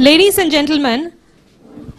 Ladies and gentlemen,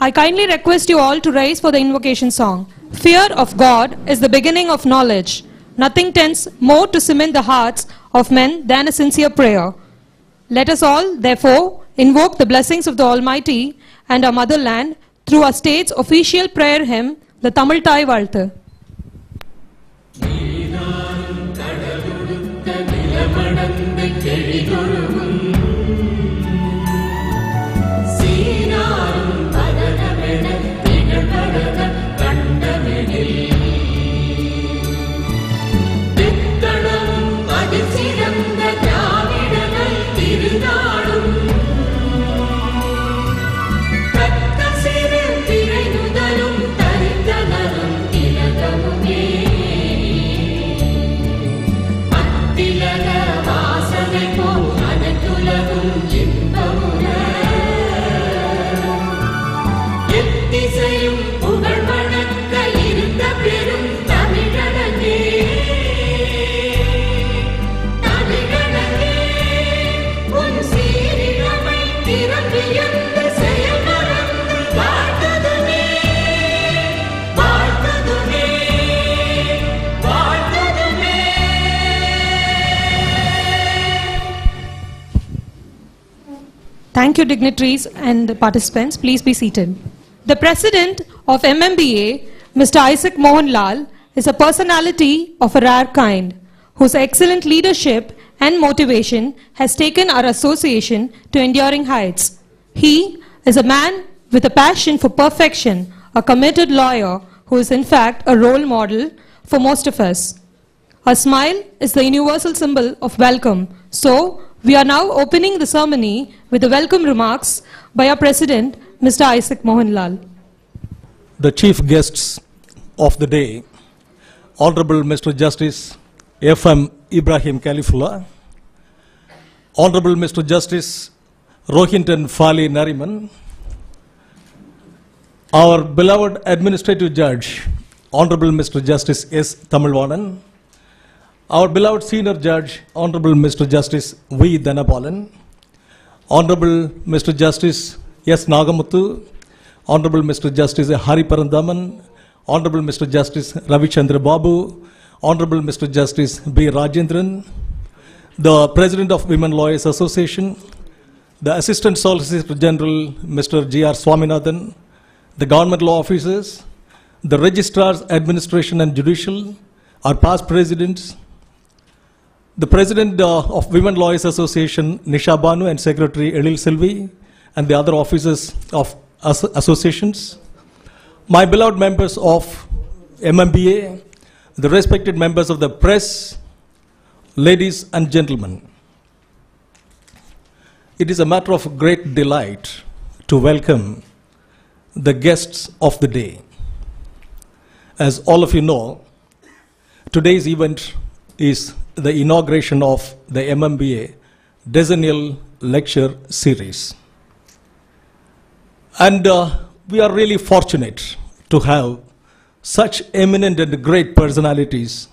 I kindly request you all to rise for the invocation song. Fear of God is the beginning of knowledge. Nothing tends more to cement the hearts of men than a sincere prayer. Let us all, therefore, invoke the blessings of the Almighty and our motherland through our state's official prayer hymn, the Tamil Thai. yeah. Thank you, dignitaries and participants. Please be seated. The president of MMBA, Mr. Isaac Mohan Lal, is a personality of a rare kind, whose excellent leadership and motivation has taken our association to enduring heights. He is a man with a passion for perfection, a committed lawyer who is in fact a role model for most of us. A smile is the universal symbol of welcome. So, we are now opening the ceremony with the welcome remarks by our president, Mr. Isaac Mohan Lal. the chief guests of the day, Honorable Mr. Justice F.M. Ibrahim Kalifullah, Honorable Mr. Justice Rohinton Fali Nariman, our beloved administrative judge, Honorable Mr. Justice S. Tamilvanan, our beloved senior judge, Honorable Mr. Justice V. Dhanapalan, Honorable Mr. Justice S. Nagamuthu, Honorable Mr. Justice Hari Parandaman, Honorable Mr. Justice Ravi Chandra Babu, Honorable Mr. Justice B. Rajendran, the President of Women Lawyers Association, the Assistant Solicitor General Mr. G. R. Swaminathan, the government law officers, the registrars, administration and judicial, our past presidents, the President uh, of Women Lawyers Association, Nisha Banu, and Secretary Elil Silvi, and the other officers of as- associations, my beloved members of MMBA, the respected members of the press, ladies and gentlemen. It is a matter of great delight to welcome the guests of the day. As all of you know, today's event is the inauguration of the MMBA decennial lecture series. And uh, we are really fortunate to have such eminent and great personalities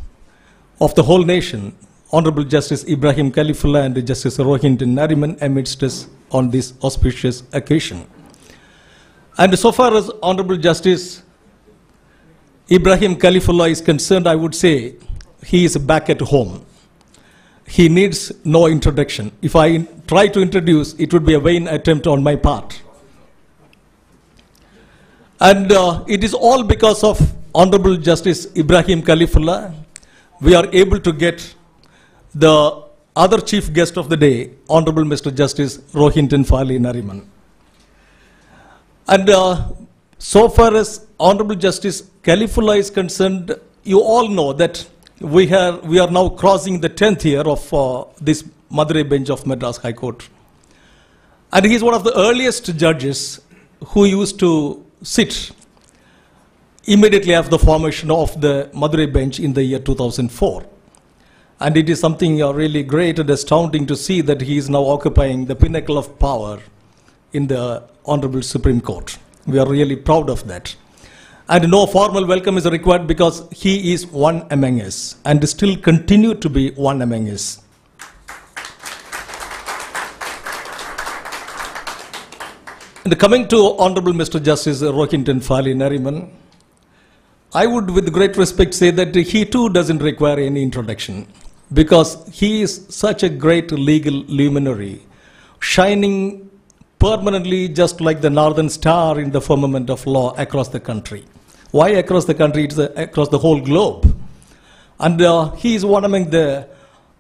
of the whole nation, Honorable Justice Ibrahim Kalifullah and Justice Rohinton Nariman amidst us on this auspicious occasion. And so far as Honorable Justice Ibrahim Kalifullah is concerned, I would say he is back at home. He needs no introduction. If I try to introduce, it would be a vain attempt on my part. And uh, it is all because of Honorable Justice Ibrahim Kalifullah, we are able to get the other chief guest of the day, Honorable Mr. Justice Rohinton Fali Nariman. And uh, so far as Honorable Justice Kalifullah is concerned, you all know that we, have, we are now crossing the 10th year of uh, this Madurai bench of Madras High Court. And he is one of the earliest judges who used to sit immediately after the formation of the Madurai bench in the year 2004. And it is something uh, really great and astounding to see that he is now occupying the pinnacle of power in the Honorable Supreme Court. We are really proud of that. And no formal welcome is required because he is one among us and still continue to be one among us. And coming to Honorable Mr. Justice Rohinton Fali Nariman, I would, with great respect, say that he too doesn't require any introduction because he is such a great legal luminary, shining permanently just like the northern star in the firmament of law across the country. Why across the country? It's across the whole globe. And uh, he is one among the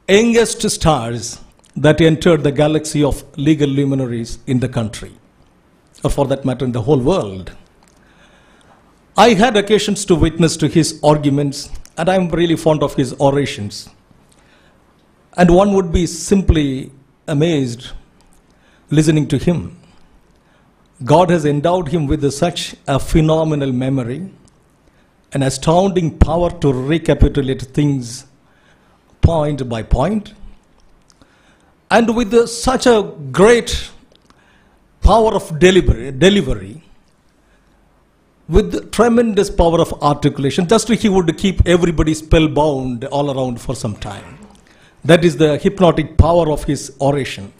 youngest stars that entered the galaxy of legal luminaries in the country, or for that matter, in the whole world. I had occasions to witness to his arguments, and I'm really fond of his orations. And one would be simply amazed listening to him. God has endowed him with such a phenomenal memory, an astounding power to recapitulate things point by point, and with such a great power of delivery, delivery with tremendous power of articulation. Just he would keep everybody spellbound all around for some time. That is the hypnotic power of his oration.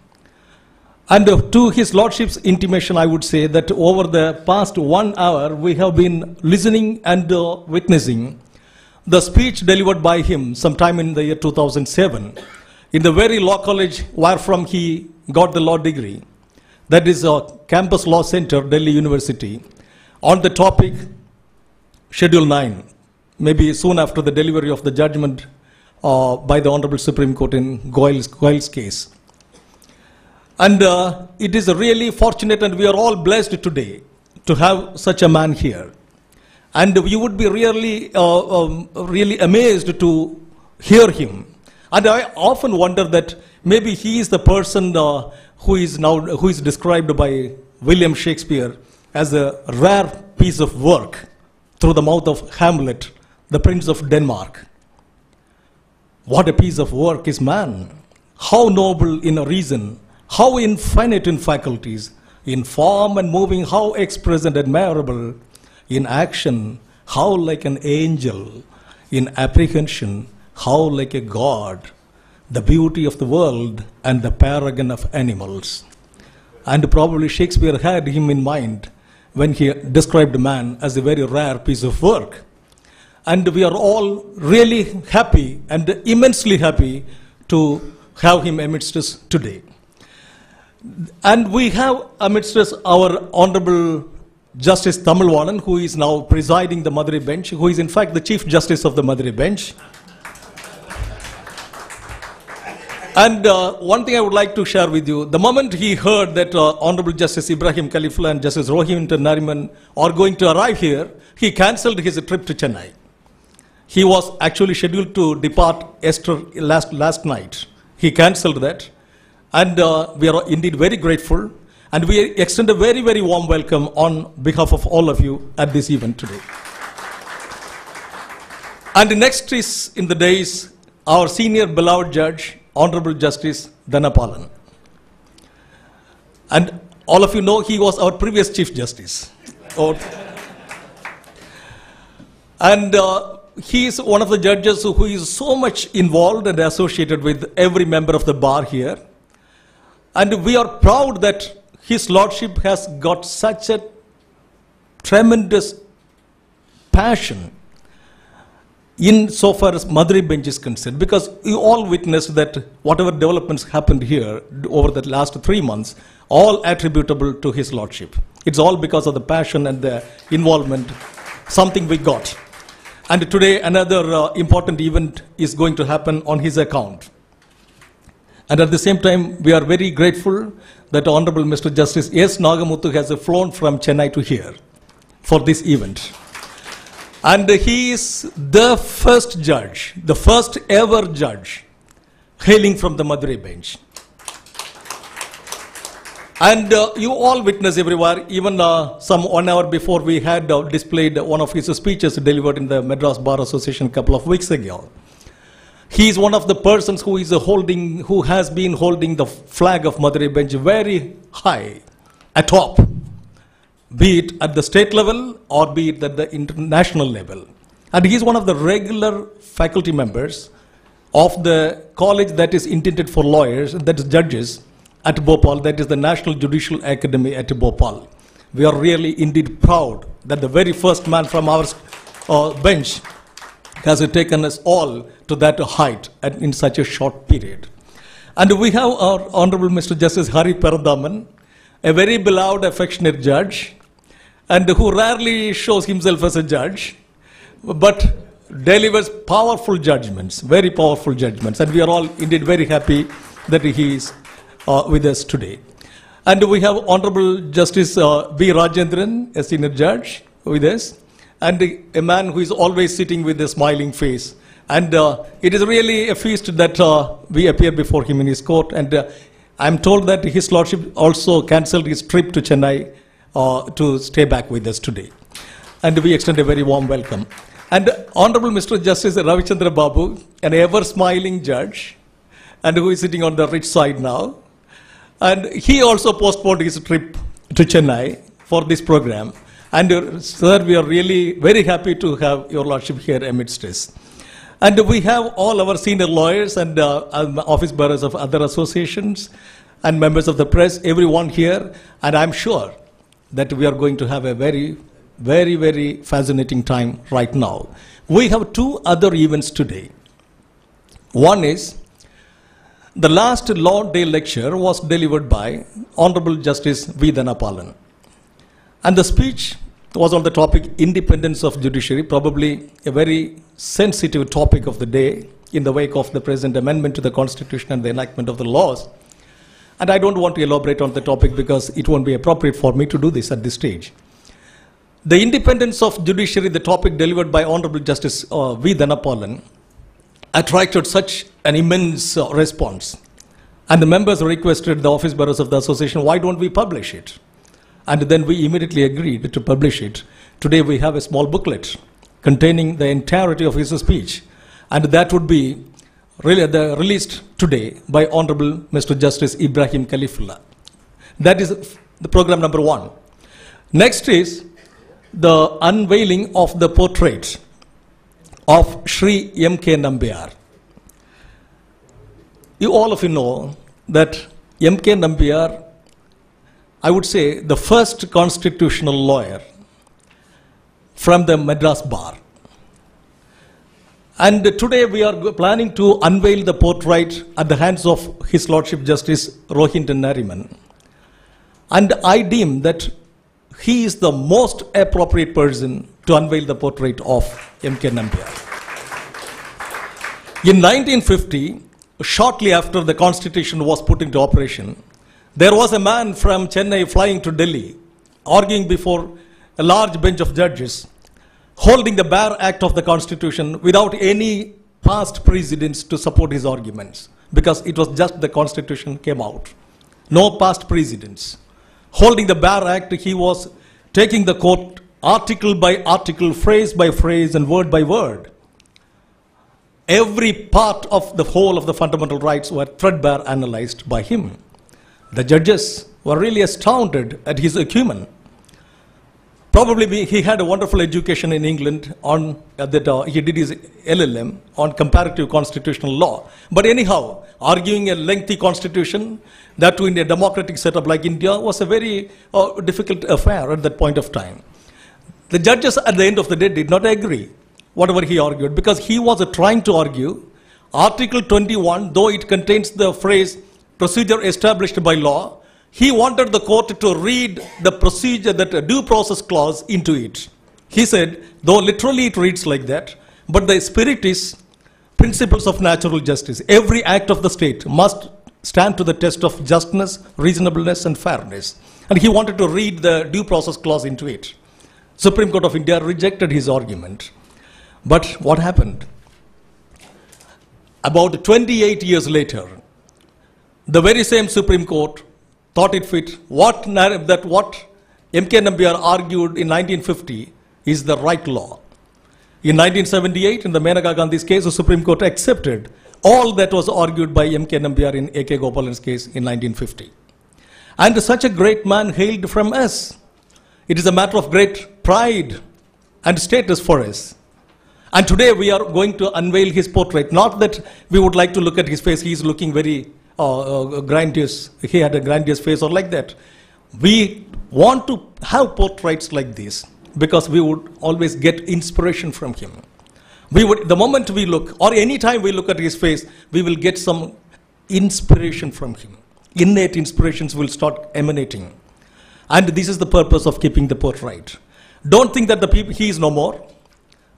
And to his lordship's intimation, I would say that over the past one hour, we have been listening and uh, witnessing the speech delivered by him sometime in the year 2007 in the very law college where from he got the law degree. That is uh, Campus Law Center, Delhi University, on the topic Schedule 9, maybe soon after the delivery of the judgment uh, by the Honorable Supreme Court in Coelho's, Coelho's case. And uh, it is really fortunate, and we are all blessed today to have such a man here. And you would be really, uh, um, really amazed to hear him. And I often wonder that maybe he is the person uh, who is now who is described by William Shakespeare as a rare piece of work through the mouth of Hamlet, the Prince of Denmark. What a piece of work is man! How noble in a reason, how infinite in faculties, in form and moving, how express and admirable, in action, how like an angel, in apprehension, how like a god, the beauty of the world and the paragon of animals. And probably Shakespeare had him in mind when he described man as a very rare piece of work. And we are all really happy and immensely happy to have him amidst us today. And we have amidst us our Honorable Justice Tamilvanan, who is now presiding the Madurai bench, who is in fact the Chief Justice of the Madurai bench. And uh, one thing I would like to share with you, the moment he heard that uh, Honorable Justice Ibrahim Kalifullah and Justice Rohinton Nariman are going to arrive here, he cancelled his trip to Chennai. He was actually scheduled to depart Esther last, last night. He cancelled that. And uh, we are indeed very grateful. And we extend a very, very warm welcome on behalf of all of you at this event today. And next is in the days our senior beloved judge, Honorable Justice Dhanapalan. And all of you know he was our previous Chief Justice. And uh, he is one of the judges who is so much involved and associated with every member of the bar here. And we are proud that his lordship has got such a tremendous passion in so far as Madurai bench is concerned, because you all witnessed that whatever developments happened here over the last three months, all attributable to his lordship. It's all because of the passion and the involvement, something we got. And today, another uh, important event is going to happen on his account. And at the same time, we are very grateful that Honorable Mr. Justice S. Nagamuthu has flown from Chennai to here for this event. And he is the first judge, the first ever judge hailing from the Madurai bench. And uh, you all witness everywhere, even uh, some one hour before we had uh, displayed one of his speeches delivered in the Madras Bar Association a couple of weeks ago. He is one of the persons who is holding, who has been holding the flag of Madurai bench very high, atop, be it at the state level or be it at the international level. And he is one of the regular faculty members of the college that is intended for lawyers, that is judges, at Bhopal, that is the National Judicial Academy at Bhopal. We are really indeed proud that the very first man from our uh, bench has taken us all to that height in such a short period. And we have our Honorable Mr. Justice Hari Parandaman, a very beloved, affectionate judge, and who rarely shows himself as a judge, but delivers powerful judgments, very powerful judgments. And we are all indeed very happy that he is uh, with us today. And we have Honorable Justice uh, B. Rajendran, a senior judge, with us, and a man who is always sitting with a smiling face. And uh, it is really a feast that uh, we appear before him in his court. And uh, I'm told that His Lordship also cancelled his trip to Chennai uh, to stay back with us today. And we extend a very warm welcome. And Honorable Mr. Justice Ravichandra Babu, an ever smiling judge, and who is sitting on the rich side now. And he also postponed his trip to Chennai for this program. And uh, sir, we are really very happy to have your lordship here amidst us. And we have all our senior lawyers and uh, um, office bearers of other associations and members of the press, everyone here. And I'm sure that we are going to have a very, very, very fascinating time right now. We have two other events today. One is the last Law Day lecture was delivered by Honorable Justice V. Dhanapalan. And the speech was on the topic independence of judiciary, probably a very sensitive topic of the day in the wake of the present amendment to the Constitution and the enactment of the laws. And I don't want to elaborate on the topic because it won't be appropriate for me to do this at this stage. The independence of judiciary, the topic delivered by Honorable Justice uh, V. Dhanapalan, attracted such an immense uh, response. And the members requested the office bearers of the association, why don't we publish it? And then we immediately agreed to publish it. Today we have a small booklet containing the entirety of his speech. And that would be released today by Honorable Mr. Justice Ibrahim Kalifullah. That is the program number one. Next is the unveiling of the portrait of Sri M.K. Nambiar. You all of you know that M.K. Nambiar, I would say, the first constitutional lawyer from the Madras Bar. And today we are planning to unveil the portrait at the hands of His Lordship Justice Rohinton Nariman. And I deem that he is the most appropriate person to unveil the portrait of M.K. Nambiar. In 1950, shortly after the constitution was put into operation, there was a man from Chennai flying to Delhi, arguing before a large bench of judges, holding the bare act of the constitution without any past precedents to support his arguments, because it was just the constitution came out. No past precedents. Holding the bare act, he was taking the court article by article, phrase by phrase, and word by word every part of the whole of the fundamental rights were threadbare analyzed by him. The judges were really astounded at his acumen. Probably he had a wonderful education in England on uh, that uh, he did his LLM on comparative constitutional law. But anyhow, arguing a lengthy constitution, that in a democratic setup like India, was a very uh, difficult affair at that point of time. The judges at the end of the day did not agree, whatever he argued, because he was trying to argue Article 21, though it contains the phrase procedure established by law, he wanted the court to read the procedure, that due process clause into it. He said, though literally it reads like that, but the spirit is principles of natural justice. Every act of the state must stand to the test of justness, reasonableness, and fairness. And he wanted to read the due process clause into it. Supreme Court of India rejected his argument. But what happened? About 28 years later, the very same Supreme Court thought it fit what that what M.K. Nambiar argued in 1950 is the right law. In 1978, in the Maneka Gandhi's case, the Supreme Court accepted all that was argued by M.K. Nambiar in A.K. Gopalan's case in 1950. And such a great man hailed from us. It is a matter of great pride and status for us. And today we are going to unveil his portrait. Not that we would like to look at his face, he is looking very uh, uh, grandiose, he had a grandiose face or like that. We want to have portraits like this because we would always get inspiration from him. We would, the moment we look, or any time we look at his face, we will get some inspiration from him. Innate inspirations will start emanating. And this is the purpose of keeping the portrait. Don't think that the people, he is no more.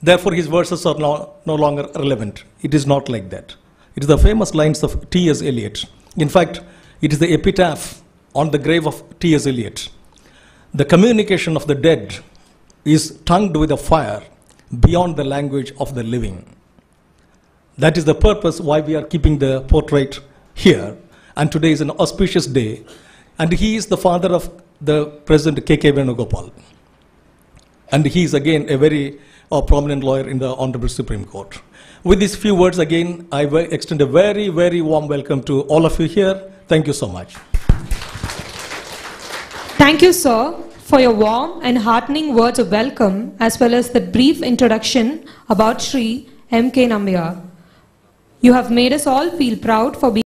Therefore, his verses are no, no longer relevant. It is not like that. It is the famous lines of T.S. Eliot. In fact, it is the epitaph on the grave of T.S. Eliot. The communication of the dead is tongued with a fire beyond the language of the living. That is the purpose why we are keeping the portrait here. And today is an auspicious day. And he is the father of the President K.K. Venugopal. And he is again a very uh, prominent lawyer in the Honorable Supreme Court. With these few words, again, I extend a very, very warm welcome to all of you here. Thank you so much. Thank you, sir, for your warm and heartening words of welcome as well as the brief introduction about Sri M.K. Nambiar. You have made us all feel proud for being